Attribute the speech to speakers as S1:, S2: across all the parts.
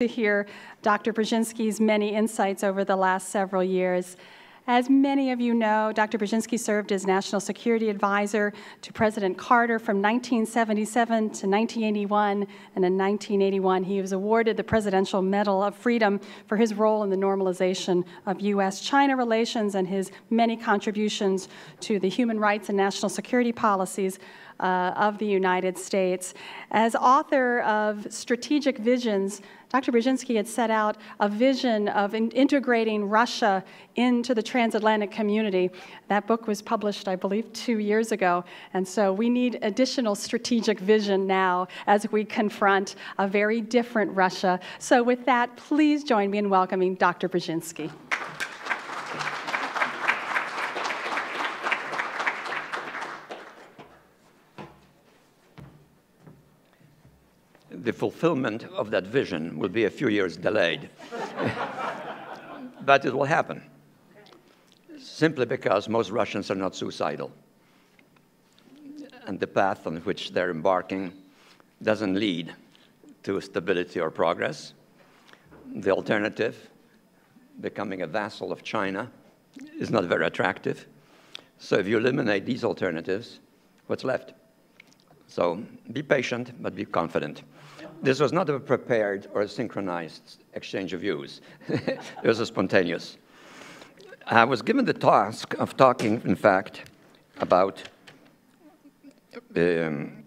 S1: to hear Dr. Brzezinski's many insights over the last several years. As many of you know, Dr. Brzezinski served as National Security Advisor to President Carter from 1977 to 1981, and in 1981 he was awarded the Presidential Medal of Freedom for his role in the normalization of U.S.-China relations and his many contributions to the human rights and national security policies uh, of the United States. As author of Strategic Visions, Dr. Brzezinski had set out a vision of in integrating Russia into the transatlantic community. That book was published, I believe, two years ago. And so we need additional strategic vision now as we confront a very different Russia. So, with that, please join me in welcoming Dr. Brzezinski.
S2: The fulfillment of that vision will be a few years delayed. but it will happen. Simply because most Russians are not suicidal. And the path on which they're embarking doesn't lead to stability or progress. The alternative, becoming a vassal of China, is not very attractive. So if you eliminate these alternatives, what's left? So be patient, but be confident. This was not a prepared or a synchronized exchange of views. it was a spontaneous. I was given the task of talking, in fact, about um,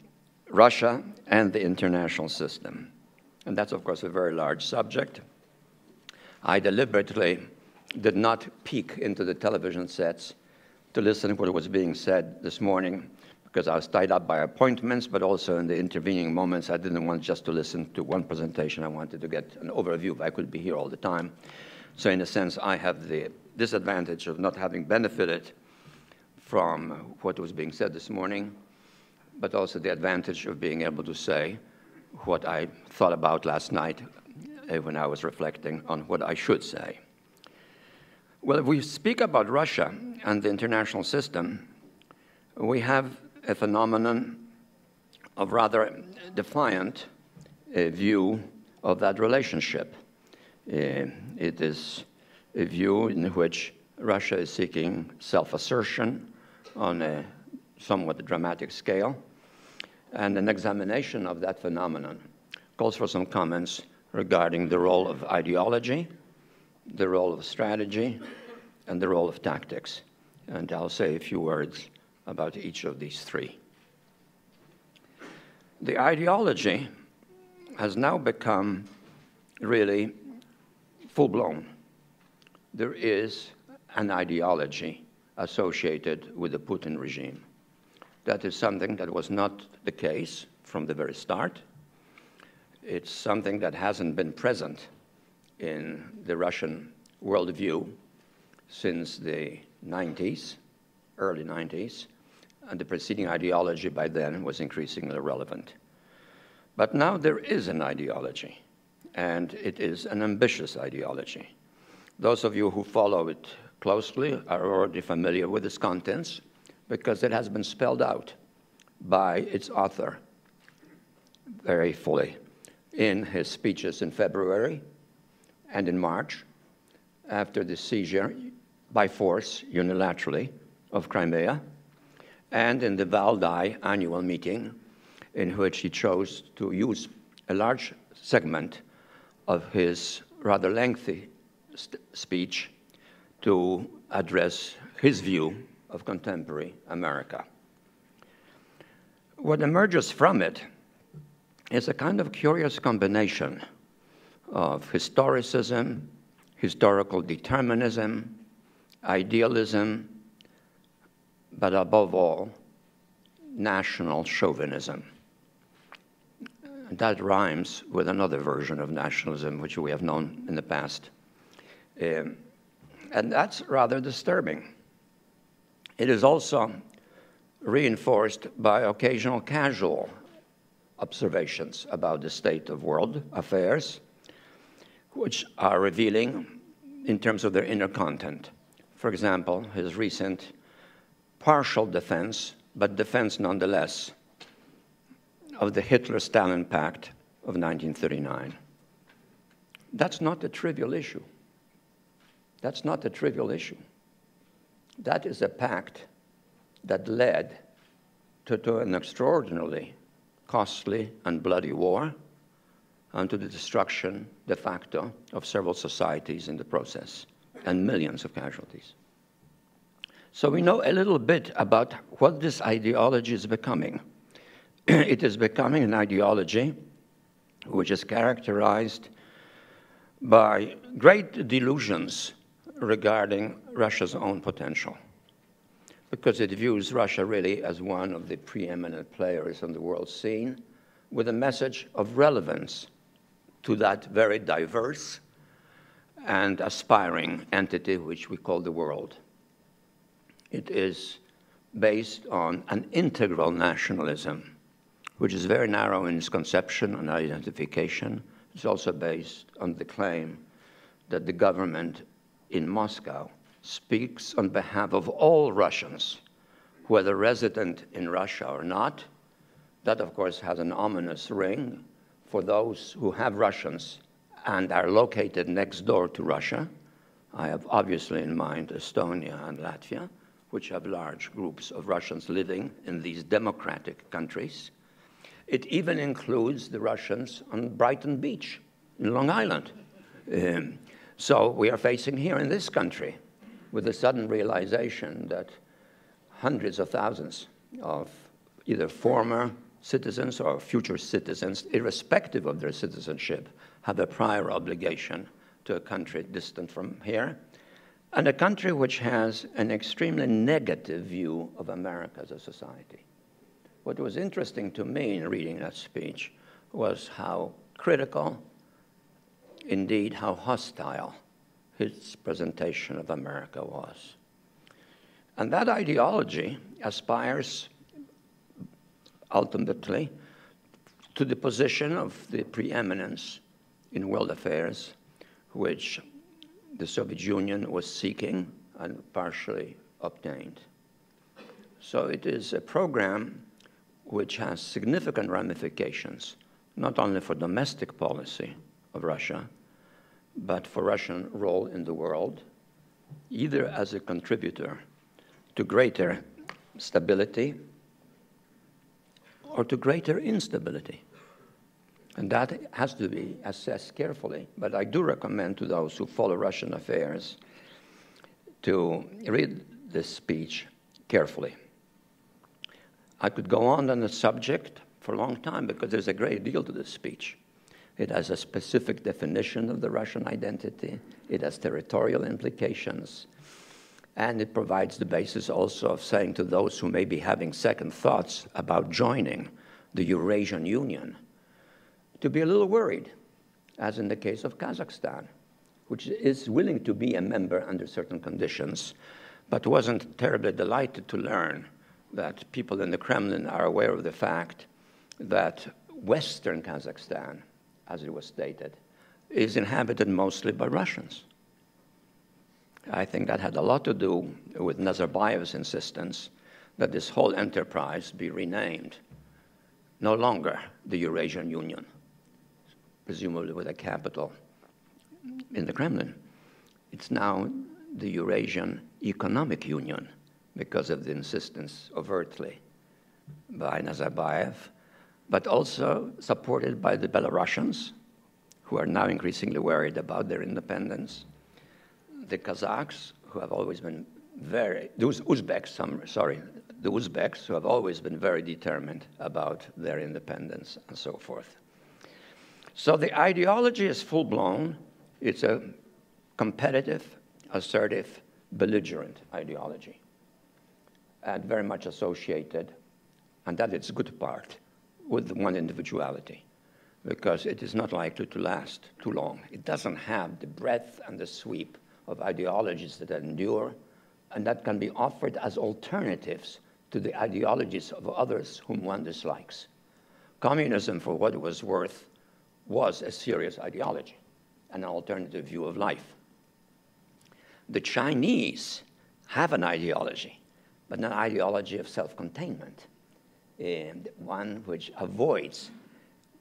S2: Russia and the international system. And that's, of course, a very large subject. I deliberately did not peek into the television sets to listen to what was being said this morning because I was tied up by appointments, but also in the intervening moments, I didn't want just to listen to one presentation. I wanted to get an overview. Of I could be here all the time. So in a sense, I have the disadvantage of not having benefited from what was being said this morning, but also the advantage of being able to say what I thought about last night uh, when I was reflecting on what I should say. Well, if we speak about Russia and the international system, we have a phenomenon of rather defiant uh, view of that relationship. Uh, it is a view in which Russia is seeking self-assertion on a somewhat dramatic scale, and an examination of that phenomenon calls for some comments regarding the role of ideology, the role of strategy, and the role of tactics. And I'll say a few words about each of these three. The ideology has now become really full blown. There is an ideology associated with the Putin regime. That is something that was not the case from the very start. It's something that hasn't been present in the Russian worldview since the 90s, early 90s, and the preceding ideology by then was increasingly relevant. But now there is an ideology, and it is an ambitious ideology. Those of you who follow it closely are already familiar with its contents because it has been spelled out by its author very fully in his speeches in February and in March after the seizure by force unilaterally of Crimea and in the Valdai annual meeting, in which he chose to use a large segment of his rather lengthy speech to address his view of contemporary America. What emerges from it is a kind of curious combination of historicism, historical determinism, idealism, but above all, national chauvinism. That rhymes with another version of nationalism, which we have known in the past. Um, and that's rather disturbing. It is also reinforced by occasional casual observations about the state of world affairs, which are revealing in terms of their inner content. For example, his recent partial defense, but defense nonetheless, of the Hitler-Stalin Pact of 1939. that's not a trivial issue. That's not a trivial issue. That is a pact that led to, to an extraordinarily costly and bloody war and to the destruction de facto of several societies in the process and millions of casualties. So we know a little bit about what this ideology is becoming. it is becoming an ideology which is characterized by great delusions regarding Russia's own potential, because it views Russia really as one of the preeminent players on the world scene with a message of relevance to that very diverse and aspiring entity which we call the world. It is based on an integral nationalism, which is very narrow in its conception and identification. It's also based on the claim that the government in Moscow speaks on behalf of all Russians, whether resident in Russia or not. That, of course, has an ominous ring for those who have Russians and are located next door to Russia. I have obviously in mind Estonia and Latvia, which have large groups of Russians living in these democratic countries. It even includes the Russians on Brighton Beach in Long Island. Um, so we are facing here in this country with the sudden realization that hundreds of thousands of either former citizens or future citizens, irrespective of their citizenship, have a prior obligation to a country distant from here, and a country which has an extremely negative view of America as a society. What was interesting to me in reading that speech was how critical, indeed, how hostile his presentation of America was. And that ideology aspires ultimately to the position of the preeminence in world affairs, which the Soviet Union was seeking and partially obtained. So it is a program which has significant ramifications, not only for domestic policy of Russia, but for Russian role in the world, either as a contributor to greater stability or to greater instability. And that has to be assessed carefully. But I do recommend to those who follow Russian affairs to read this speech carefully. I could go on on the subject for a long time because there's a great deal to this speech. It has a specific definition of the Russian identity, it has territorial implications, and it provides the basis also of saying to those who may be having second thoughts about joining the Eurasian Union to be a little worried, as in the case of Kazakhstan, which is willing to be a member under certain conditions, but wasn't terribly delighted to learn that people in the Kremlin are aware of the fact that Western Kazakhstan, as it was stated, is inhabited mostly by Russians. I think that had a lot to do with Nazarbayev's insistence that this whole enterprise be renamed no longer the Eurasian Union, presumably with a capital in the Kremlin. It's now the Eurasian Economic Union because of the insistence overtly by Nazarbayev, but also supported by the Belarusians, who are now increasingly worried about their independence, the Kazakhs, who have always been very, the Uzbeks, sorry, the Uzbeks, who have always been very determined about their independence and so forth. So the ideology is full blown. It's a competitive, assertive, belligerent ideology, and very much associated, and that is a good part, with one individuality, because it is not likely to last too long. It doesn't have the breadth and the sweep of ideologies that endure and that can be offered as alternatives to the ideologies of others whom one dislikes. Communism, for what it was worth, was a serious ideology, an alternative view of life. The Chinese have an ideology, but an ideology of self containment, and um, one which avoids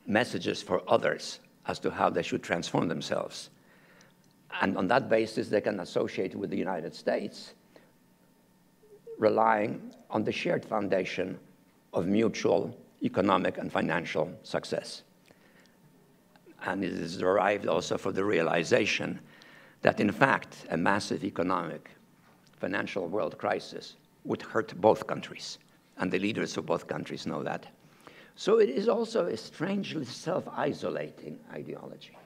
S2: messages for others as to how they should transform themselves and on that basis, they can associate with the United States, relying on the shared foundation of mutual economic and financial success. And it is derived also from the realization that, in fact, a massive economic, financial world crisis would hurt both countries. And the leaders of both countries know that. So it is also a strangely self isolating ideology.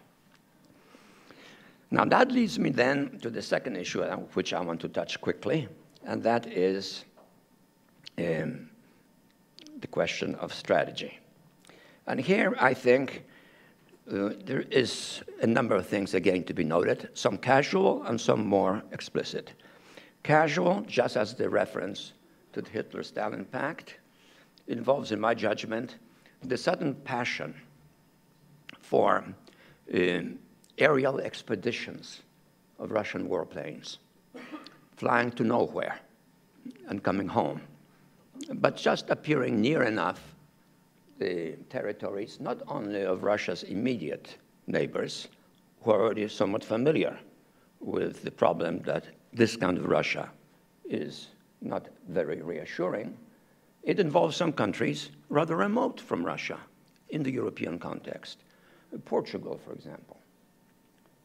S2: Now, that leads me then to the second issue, uh, which I want to touch quickly, and that is um, the question of strategy. And here I think uh, there is a number of things again to be noted, some casual and some more explicit. Casual, just as the reference to the Hitler Stalin Pact, involves, in my judgment, the sudden passion for uh, aerial expeditions of Russian warplanes, flying to nowhere and coming home but just appearing near enough the territories, not only of Russia's immediate neighbors, who are already somewhat familiar with the problem that this kind of Russia is not very reassuring. It involves some countries rather remote from Russia in the European context. Portugal, for example.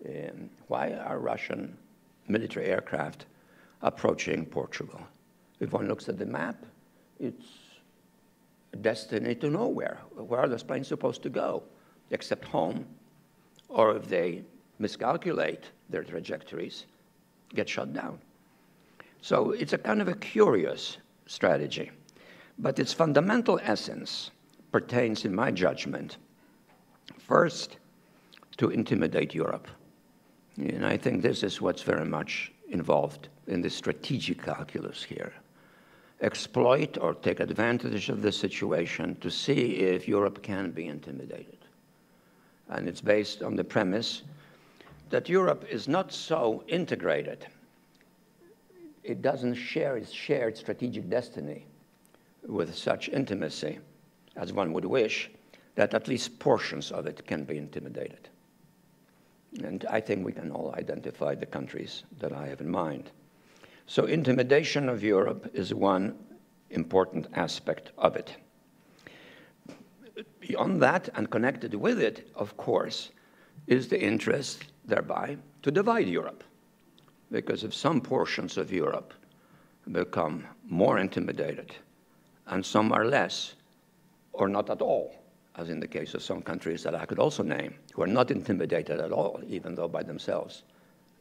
S2: Um, why are Russian military aircraft approaching Portugal? If one looks at the map, it's destiny to nowhere. Where are those planes supposed to go? Except home, or if they miscalculate their trajectories, get shut down. So it's a kind of a curious strategy. But its fundamental essence pertains, in my judgment, first to intimidate Europe. And I think this is what's very much involved in the strategic calculus here exploit or take advantage of the situation to see if Europe can be intimidated. And it's based on the premise that Europe is not so integrated. It doesn't share its shared strategic destiny with such intimacy as one would wish, that at least portions of it can be intimidated. And I think we can all identify the countries that I have in mind. So intimidation of Europe is one important aspect of it. Beyond that, and connected with it, of course, is the interest thereby to divide Europe. Because if some portions of Europe become more intimidated and some are less, or not at all, as in the case of some countries that I could also name, who are not intimidated at all, even though by themselves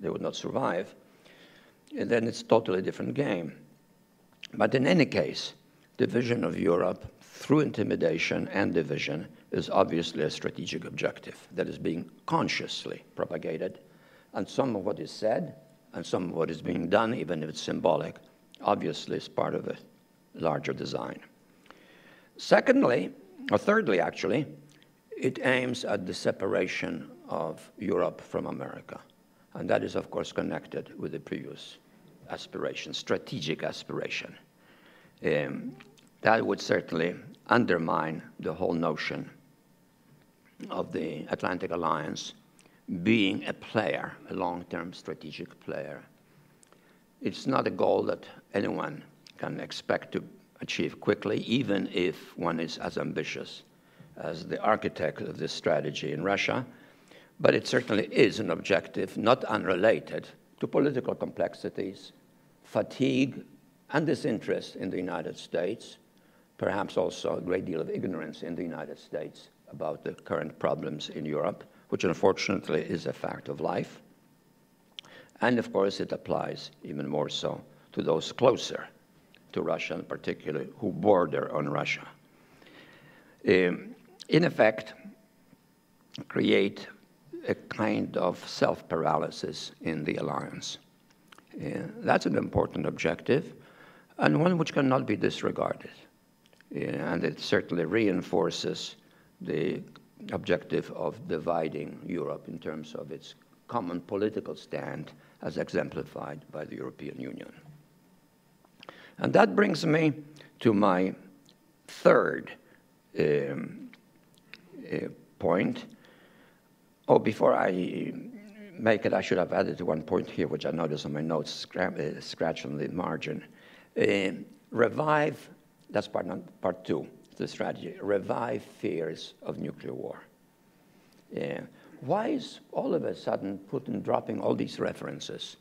S2: they would not survive, then it's totally different game. But in any case, division of Europe through intimidation and division is obviously a strategic objective that is being consciously propagated. And some of what is said and some of what is being done, even if it's symbolic, obviously is part of a larger design. Secondly, or thirdly, actually, it aims at the separation of Europe from America. And that is, of course, connected with the previous aspiration, strategic aspiration. Um, that would certainly undermine the whole notion of the Atlantic Alliance being a player, a long term strategic player. It's not a goal that anyone can expect to achieve quickly, even if one is as ambitious as the architect of this strategy in Russia but it certainly is an objective not unrelated to political complexities, fatigue, and disinterest in the United States, perhaps also a great deal of ignorance in the United States about the current problems in Europe, which unfortunately is a fact of life. And of course, it applies even more so to those closer to Russia, in particular, who border on Russia. Um, in effect, create a kind of self paralysis in the alliance. Uh, that's an important objective and one which cannot be disregarded. Uh, and it certainly reinforces the objective of dividing Europe in terms of its common political stand as exemplified by the European Union. And that brings me to my third um, uh, point, Oh, before I make it, I should have added one point here, which I noticed on my notes, scratch, uh, scratch on the margin. Uh, revive, that's part, part two, the strategy, revive fears of nuclear war. Yeah. Why is all of a sudden Putin dropping all these references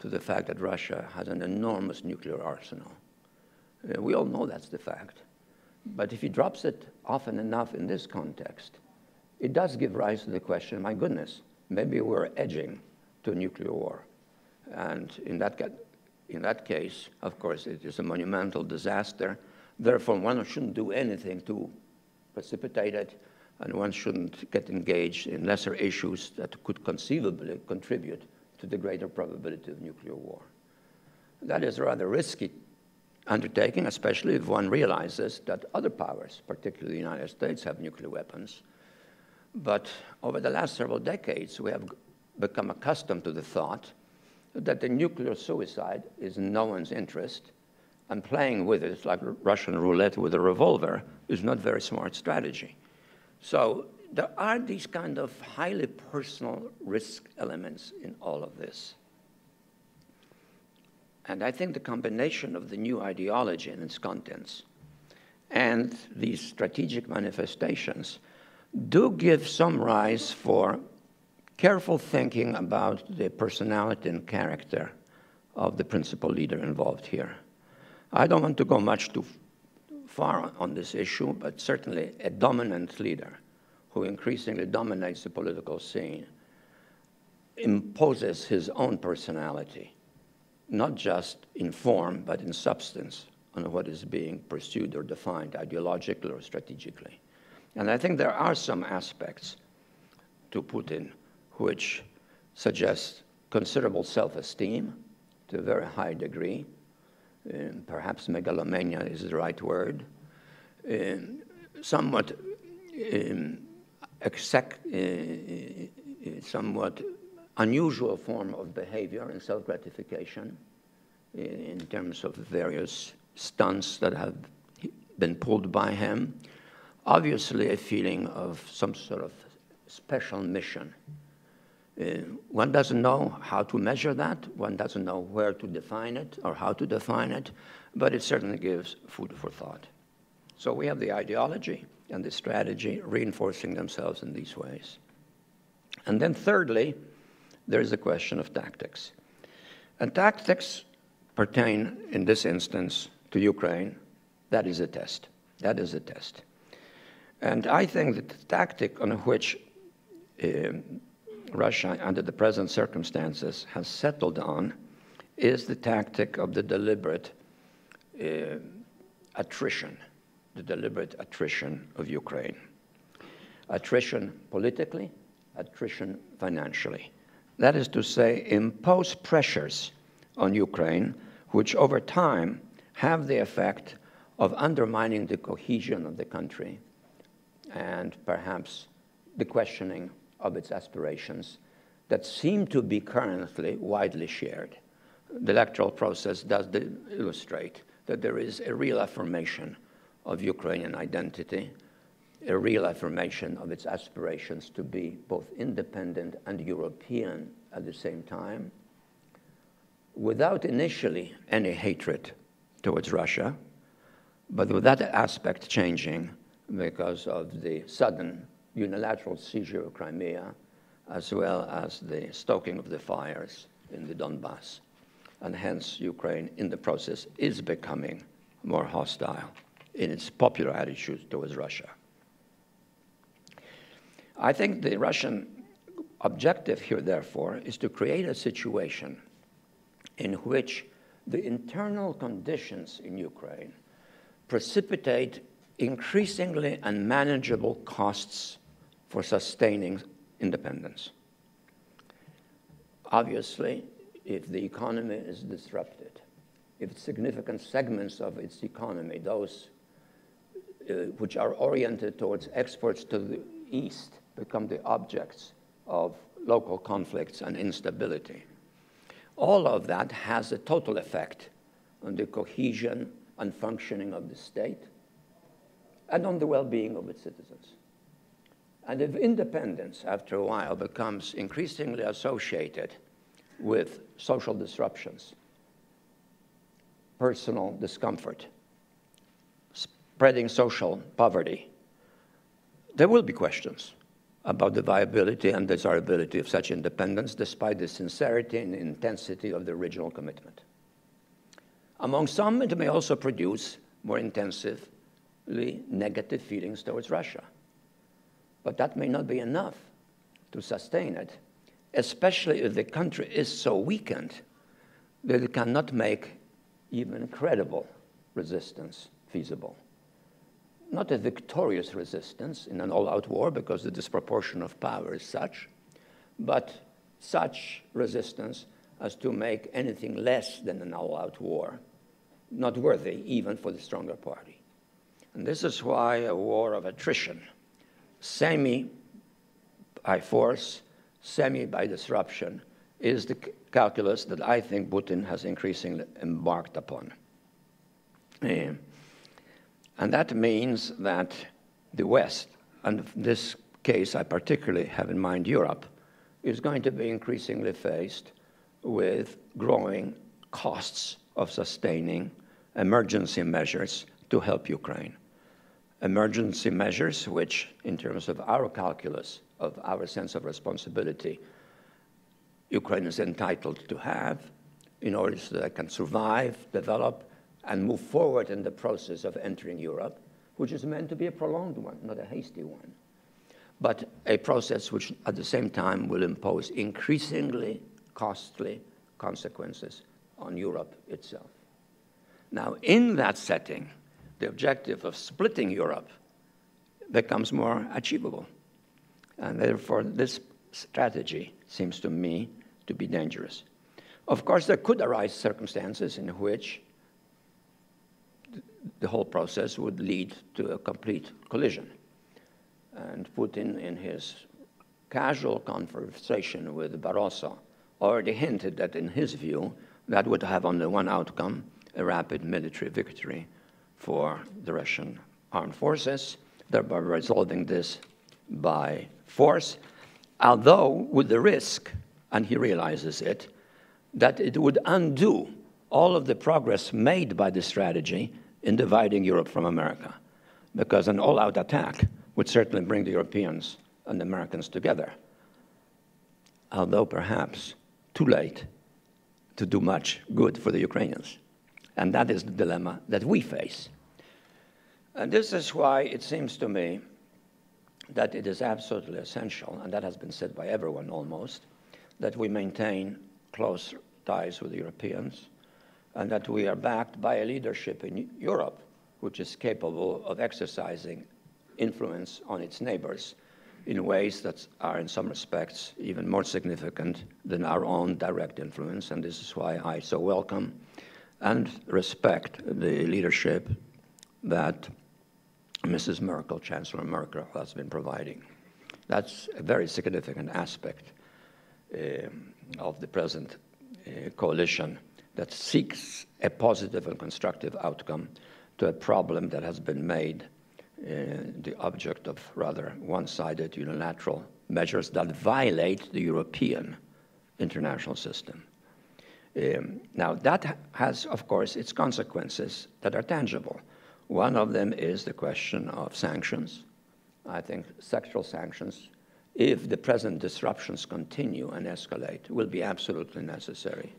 S2: to the fact that Russia has an enormous nuclear arsenal? Uh, we all know that's the fact. But if he drops it often enough in this context, it does give rise to the question my goodness, maybe we're edging to nuclear war. And in that, in that case, of course, it is a monumental disaster. Therefore, one shouldn't do anything to precipitate it, and one shouldn't get engaged in lesser issues that could conceivably contribute to the greater probability of nuclear war. That is a rather risky undertaking, especially if one realizes that other powers, particularly the United States, have nuclear weapons. But over the last several decades, we have become accustomed to the thought that the nuclear suicide is no one's interest, and playing with it, like Russian roulette with a revolver, is not very smart strategy. So there are these kind of highly personal risk elements in all of this. And I think the combination of the new ideology and its contents and these strategic manifestations do give some rise for careful thinking about the personality and character of the principal leader involved here. I don't want to go much too far on this issue, but certainly a dominant leader who increasingly dominates the political scene imposes his own personality, not just in form, but in substance on what is being pursued or defined ideologically or strategically. And I think there are some aspects to Putin which suggest considerable self-esteem to a very high degree. Um, perhaps megalomania is the right word. Um, somewhat um, exact, uh, uh, somewhat unusual form of behavior and self-gratification in terms of various stunts that have been pulled by him obviously a feeling of some sort of special mission. Uh, one doesn't know how to measure that, one doesn't know where to define it or how to define it, but it certainly gives food for thought. So we have the ideology and the strategy reinforcing themselves in these ways. And then, thirdly, there's the question of tactics. And tactics pertain, in this instance, to Ukraine. That is a test. That is a test. And I think that the tactic on which uh, Russia, under the present circumstances, has settled on is the tactic of the deliberate uh, attrition, the deliberate attrition of Ukraine. Attrition politically, attrition financially. That is to say, impose pressures on Ukraine, which over time have the effect of undermining the cohesion of the country and perhaps the questioning of its aspirations that seem to be currently widely shared. The electoral process does illustrate that there is a real affirmation of Ukrainian identity, a real affirmation of its aspirations to be both independent and European at the same time, without initially any hatred towards Russia, but with that aspect changing because of the sudden unilateral seizure of Crimea, as well as the stoking of the fires in the Donbass. And hence, Ukraine, in the process, is becoming more hostile in its popular attitude towards Russia. I think the Russian objective here, therefore, is to create a situation in which the internal conditions in Ukraine precipitate increasingly unmanageable costs for sustaining independence. Obviously, if the economy is disrupted, if significant segments of its economy, those uh, which are oriented towards exports to the East, become the objects of local conflicts and instability, all of that has a total effect on the cohesion and functioning of the state and on the well being of its citizens. And if independence, after a while, becomes increasingly associated with social disruptions, personal discomfort, spreading social poverty, there will be questions about the viability and desirability of such independence, despite the sincerity and intensity of the original commitment. Among some, it may also produce more intensively negative feelings towards Russia. But that may not be enough to sustain it, especially if the country is so weakened that it cannot make even credible resistance feasible. Not a victorious resistance in an all out war because the disproportion of power is such, but such resistance as to make anything less than an all out war not worthy even for the stronger party. And this is why a war of attrition, semi by force, semi by disruption, is the calculus that I think Putin has increasingly embarked upon. Uh, and that means that the West, and in this case I particularly have in mind Europe, is going to be increasingly faced with growing costs of sustaining emergency measures to help Ukraine. Emergency measures which, in terms of our calculus, of our sense of responsibility, Ukraine is entitled to have in order so that it can survive, develop, and move forward in the process of entering Europe, which is meant to be a prolonged one, not a hasty one, but a process which at the same time will impose increasingly costly consequences on Europe itself. Now, in that setting, the objective of splitting Europe becomes more achievable. And therefore, this strategy seems to me to be dangerous. Of course, there could arise circumstances in which the whole process would lead to a complete collision. And Putin, in his casual conversation with Barroso, already hinted that, in his view, that would have only one outcome a rapid military victory for the Russian armed forces, thereby resolving this by force, although with the risk, and he realizes it, that it would undo all of the progress made by the strategy in dividing Europe from America, because an all out attack would certainly bring the Europeans and the Americans together, although perhaps too late to do much good for the Ukrainians. And that is the dilemma that we face. And this is why it seems to me that it is absolutely essential, and that has been said by everyone almost, that we maintain close ties with the Europeans and that we are backed by a leadership in Europe which is capable of exercising influence on its neighbors in ways that are, in some respects, even more significant than our own direct influence. And this is why I so welcome and respect the leadership that Mrs. Merkel, Chancellor Merkel, has been providing. That's a very significant aspect uh, of the present uh, coalition that seeks a positive and constructive outcome to a problem that has been made uh, the object of rather one-sided unilateral measures that violate the European international system. Um, now, that has, of course, its consequences that are tangible. One of them is the question of sanctions. I think sectoral sanctions, if the present disruptions continue and escalate, will be absolutely necessary.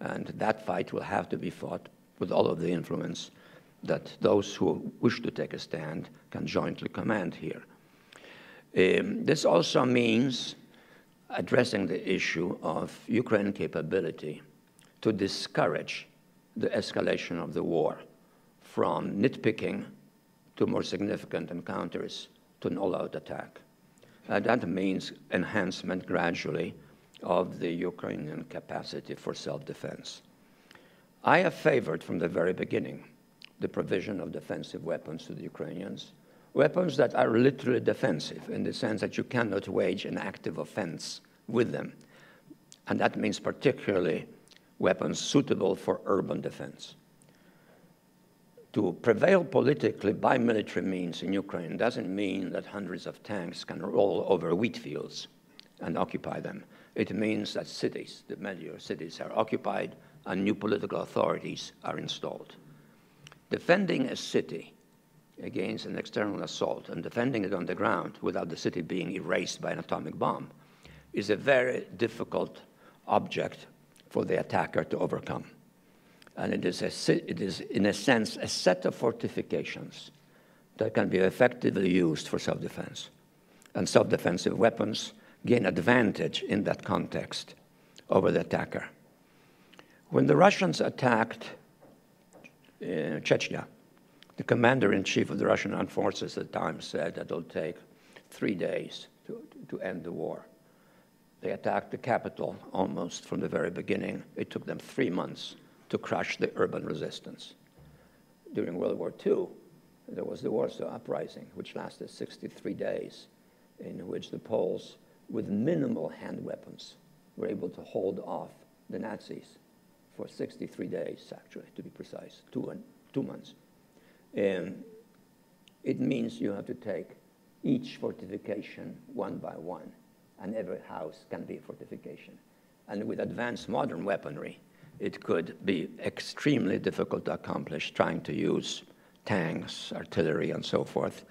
S2: And that fight will have to be fought with all of the influence that those who wish to take a stand can jointly command here. Um, this also means addressing the issue of Ukraine capability to discourage the escalation of the war from nitpicking to more significant encounters to an all-out attack. Uh, that means enhancement gradually of the Ukrainian capacity for self-defense. I have favored from the very beginning the provision of defensive weapons to the Ukrainians, weapons that are literally defensive in the sense that you cannot wage an active offense with them. And that means particularly weapons suitable for urban defense. to prevail politically by military means in Ukraine doesn't mean that hundreds of tanks can roll over wheat fields and occupy them. It means that cities, the major cities, are occupied and new political authorities are installed. Defending a city against an external assault and defending it on the ground without the city being erased by an atomic bomb is a very difficult object for the attacker to overcome. And it is, a, it is, in a sense, a set of fortifications that can be effectively used for self defense. And self defensive weapons gain advantage in that context over the attacker. When the Russians attacked uh, Chechnya, the commander in chief of the Russian armed forces at the time said that it'll take three days to, to end the war. They attacked the capital almost from the very beginning. It took them three months to crush the urban resistance. During World War II, there was the Warsaw Uprising, which lasted 63 days, in which the Poles, with minimal hand weapons, were able to hold off the Nazis for 63 days, actually, to be precise, two, and, two months. And it means you have to take each fortification one by one and every house can be a fortification. And with advanced modern weaponry, it could be extremely difficult to accomplish trying to use tanks, artillery, and so forth.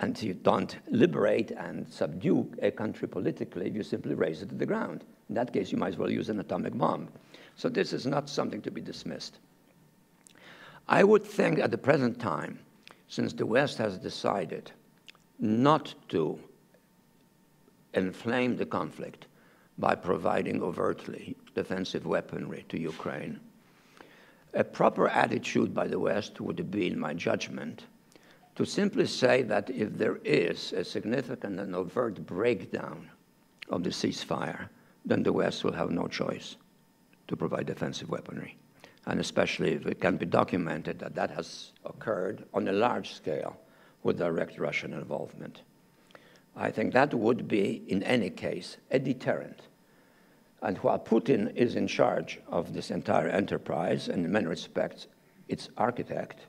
S2: And you don't liberate and subdue a country politically, if you simply raze it to the ground. In that case, you might as well use an atomic bomb. So this is not something to be dismissed. I would think at the present time, since the West has decided not to inflame the conflict by providing overtly defensive weaponry to Ukraine. A proper attitude by the West would be, in my judgment, to simply say that if there is a significant and overt breakdown of the ceasefire, then the West will have no choice to provide defensive weaponry. And especially if it can be documented that that has occurred on a large scale with direct Russian involvement. I think that would be, in any case, a deterrent. And while Putin is in charge of this entire enterprise, and in many respects its architect,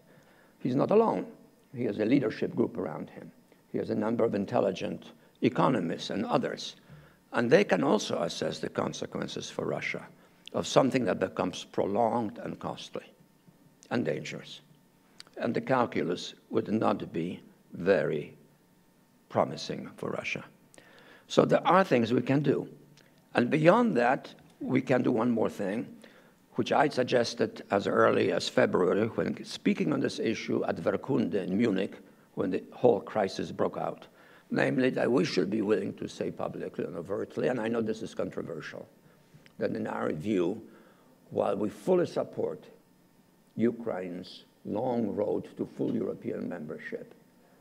S2: he's not alone. He has a leadership group around him. He has a number of intelligent economists and others. And they can also assess the consequences for Russia of something that becomes prolonged and costly and dangerous. And the calculus would not be very promising for Russia. So there are things we can do. And beyond that, we can do one more thing, which I suggested as early as February when speaking on this issue at Wehrkunde in Munich when the whole crisis broke out. Namely, that we should be willing to say publicly and overtly, and I know this is controversial, that in our view, while we fully support Ukraine's long road to full European membership,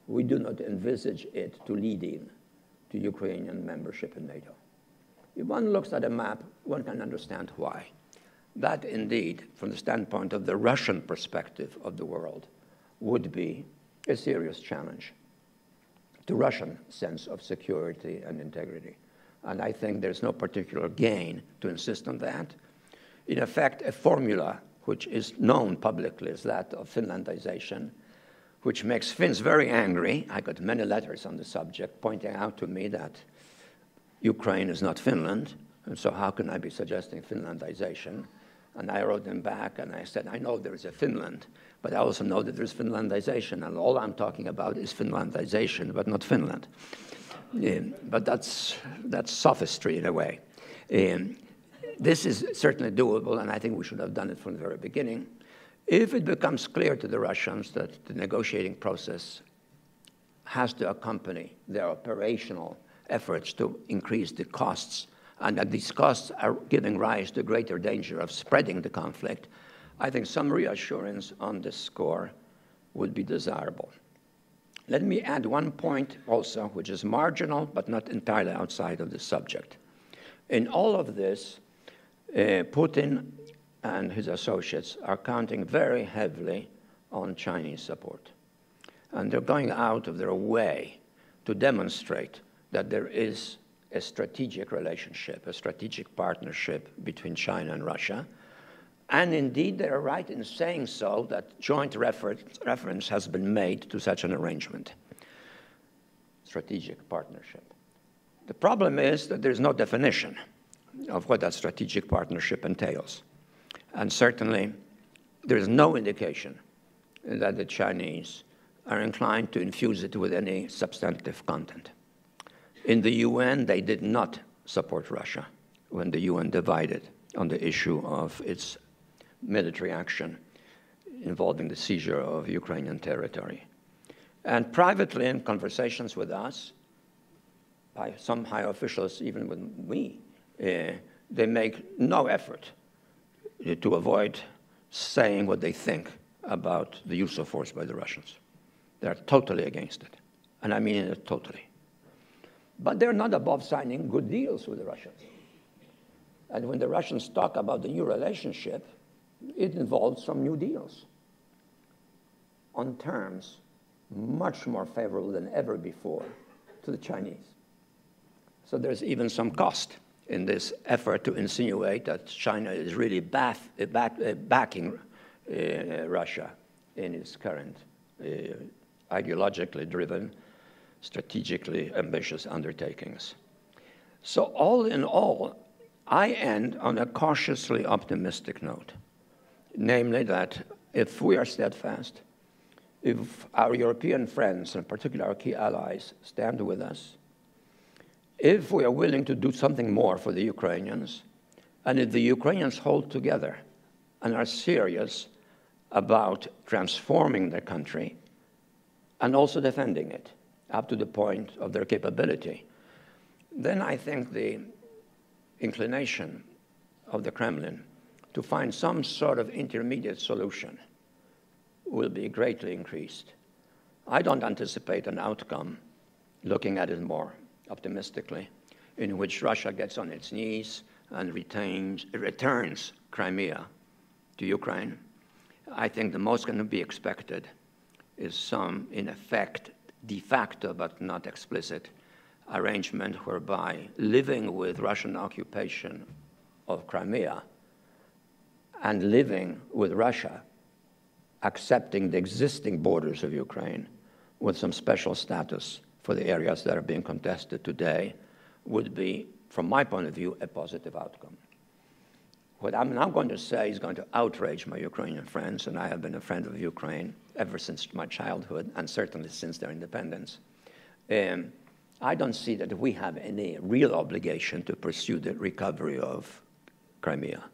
S2: we do not envisage it to lead in to Ukrainian membership in NATO. If one looks at a map, one can understand why. That indeed, from the standpoint of the Russian perspective of the world, would be a serious challenge to Russian sense of security and integrity. And I think there's no particular gain to insist on that. In effect, a formula which is known publicly is that of Finlandization, which makes Finns very angry. I got many letters on the subject pointing out to me that Ukraine is not Finland, and so how can I be suggesting Finlandization? And I wrote them back and I said, I know there is a Finland, but I also know that there's Finlandization, and all I'm talking about is Finlandization, but not Finland. Um, but that's, that's sophistry in a way. Um, this is certainly doable, and I think we should have done it from the very beginning. If it becomes clear to the Russians that the negotiating process has to accompany their operational efforts to increase the costs, and that these costs are giving rise to greater danger of spreading the conflict, I think some reassurance on this score would be desirable. Let me add one point also, which is marginal but not entirely outside of the subject. In all of this, uh, Putin and his associates are counting very heavily on Chinese support. And they're going out of their way to demonstrate that there is a strategic relationship, a strategic partnership between China and Russia. And indeed, they are right in saying so that joint refer reference has been made to such an arrangement, strategic partnership. The problem is that there's no definition of what that strategic partnership entails. And certainly, there is no indication that the Chinese are inclined to infuse it with any substantive content. In the UN, they did not support Russia when the UN divided on the issue of its military action involving the seizure of Ukrainian territory. And privately, in conversations with us, by some high officials, even with me, uh, they make no effort to avoid saying what they think about the use of force by the Russians. They're totally against it. And I mean it totally. But they're not above signing good deals with the Russians. And when the Russians talk about the new relationship, it involves some new deals on terms much more favorable than ever before to the Chinese. So there's even some cost in this effort to insinuate that China is really back, back, uh, backing uh, Russia in its current uh, ideologically driven, strategically ambitious undertakings. So, all in all, I end on a cautiously optimistic note, namely that if we are steadfast, if our European friends, and particularly our key allies, stand with us, if we are willing to do something more for the Ukrainians, and if the Ukrainians hold together and are serious about transforming their country and also defending it up to the point of their capability, then I think the inclination of the Kremlin to find some sort of intermediate solution will be greatly increased. I don't anticipate an outcome, looking at it more optimistically, in which Russia gets on its knees and retains, returns Crimea to Ukraine. I think the most going to be expected is some, in effect, de facto but not explicit arrangement whereby living with Russian occupation of Crimea and living with Russia, accepting the existing borders of Ukraine with some special status for the areas that are being contested today would be, from my point of view, a positive outcome. What I'm now going to say is going to outrage my Ukrainian friends, and I have been a friend of Ukraine ever since my childhood, and certainly since their independence. Um, I don't see that we have any real obligation to pursue the recovery of Crimea,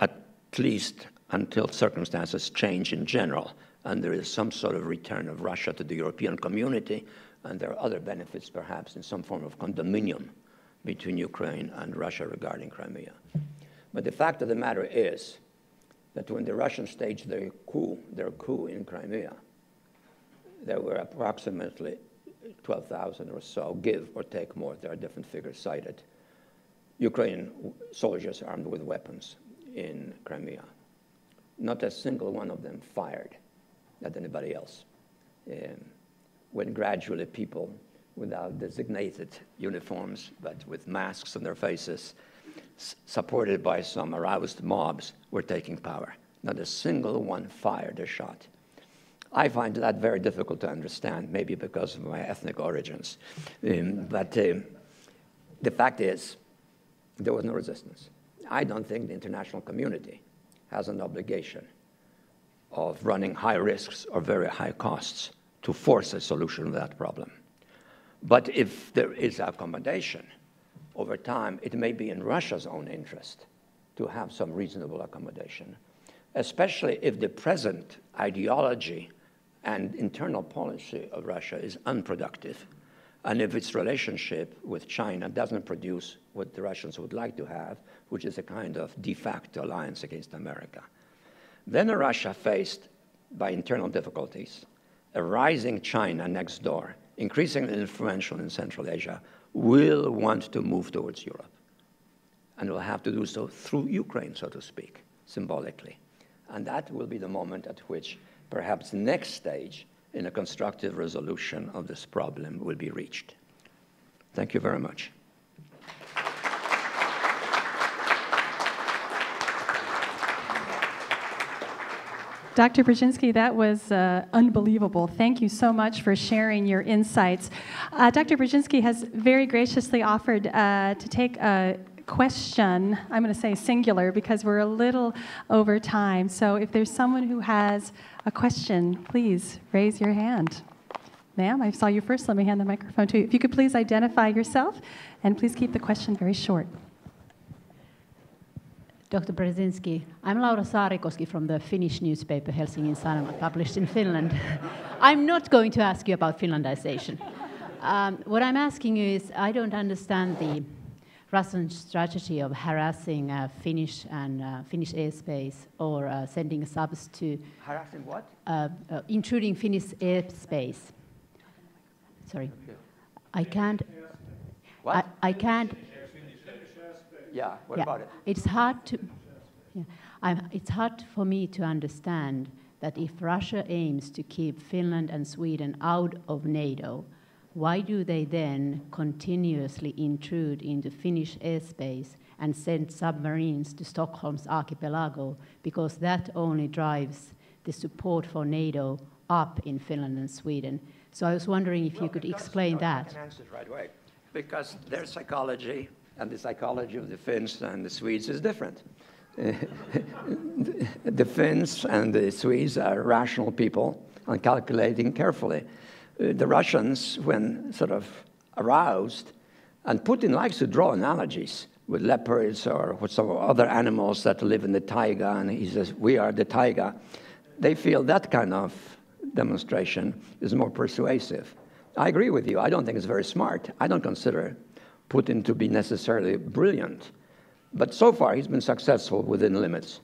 S2: at least until circumstances change in general and there is some sort of return of Russia to the European community, and there are other benefits, perhaps, in some form of condominium between Ukraine and Russia regarding Crimea. But the fact of the matter is that when the Russians staged their coup, their coup in Crimea, there were approximately 12,000 or so, give or take more, there are different figures cited, Ukrainian soldiers armed with weapons in Crimea. Not a single one of them fired at anybody else. Um, when gradually people without designated uniforms, but with masks on their faces, supported by some aroused mobs, were taking power. Not a single one fired a shot. I find that very difficult to understand, maybe because of my ethnic origins. Um, but uh, the fact is, there was no resistance. I don't think the international community has an obligation of running high risks or very high costs to force a solution of that problem. But if there is accommodation, over time, it may be in Russia's own interest to have some reasonable accommodation, especially if the present ideology and internal policy of Russia is unproductive, and if its relationship with China doesn't produce what the Russians would like to have, which is a kind of de facto alliance against America. Then Russia faced by internal difficulties, a rising China next door, increasingly influential in Central Asia, will want to move towards Europe. And will have to do so through Ukraine, so to speak, symbolically. And that will be the moment at which perhaps the next stage in a constructive resolution of this problem will be reached. Thank you very much.
S1: Dr. Brzezinski, that was uh, unbelievable. Thank you so much for sharing your insights. Uh, Dr. Brzezinski has very graciously offered uh, to take a question. I'm going to say singular because we're a little over time. So if there's someone who has a question, please raise your hand. Ma'am, I saw you first. Let me hand the microphone to you. If you could please identify yourself and please keep the question very short.
S3: Dr. Brzezinski, I'm Laura Saarikoski from the Finnish newspaper Helsingin Sanomat, published in Finland. I'm not going to ask you about Finlandization. Um, what I'm asking you is I don't understand the Russian strategy of harassing uh, Finnish and uh, Finnish airspace or uh, sending subs to
S2: Harassing what?
S3: uh, uh, intruding Finnish airspace. Sorry, I can't.
S2: What?
S3: I, I can't.
S2: Yeah, what
S3: yeah.
S2: about it?
S3: It's hard to. Yeah, I'm, it's hard for me to understand that if Russia aims to keep Finland and Sweden out of NATO, why do they then continuously intrude into Finnish airspace and send submarines to Stockholm's archipelago? Because that only drives the support for NATO up in Finland and Sweden. So I was wondering if you could explain
S2: no, I
S3: that.
S2: can answer it right away. Because their psychology and the psychology of the Finns and the Swedes is different. the Finns and the Swedes are rational people and calculating carefully. Uh, the Russians, when sort of aroused, and Putin likes to draw analogies with leopards or with some other animals that live in the taiga, and he says, We are the taiga. They feel that kind of demonstration is more persuasive. I agree with you. I don't think it's very smart. I don't consider Putin to be necessarily brilliant. But so far, he's been successful within limits.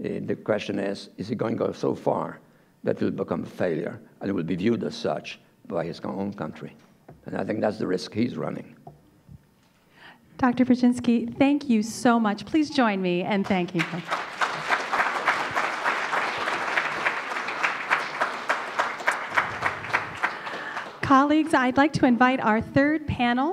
S2: Uh, the question is is he going to go so far that it will become a failure and will be viewed as such by his own country? And I think that's the risk he's running.
S1: Dr. Brzezinski, thank you so much. Please join me and thank you. Colleagues, I'd like to invite our third panel